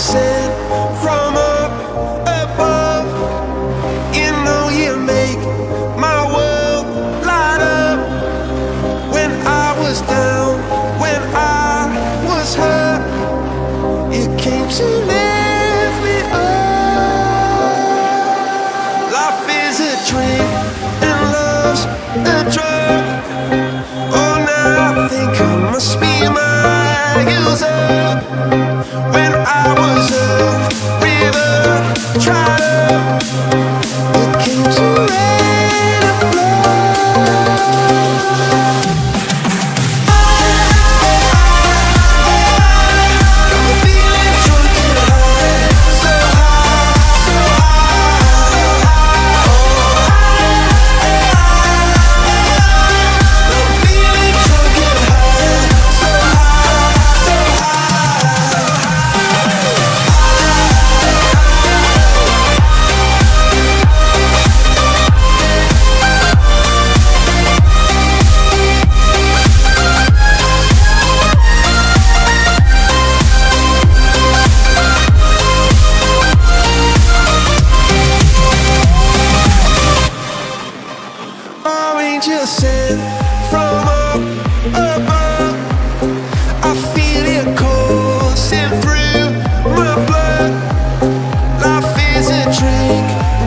sent from up above. You know you make my world light up. When I was down, when I was hurt, you came to lift me up. Life is a dream and love's a drug.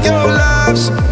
Your love's a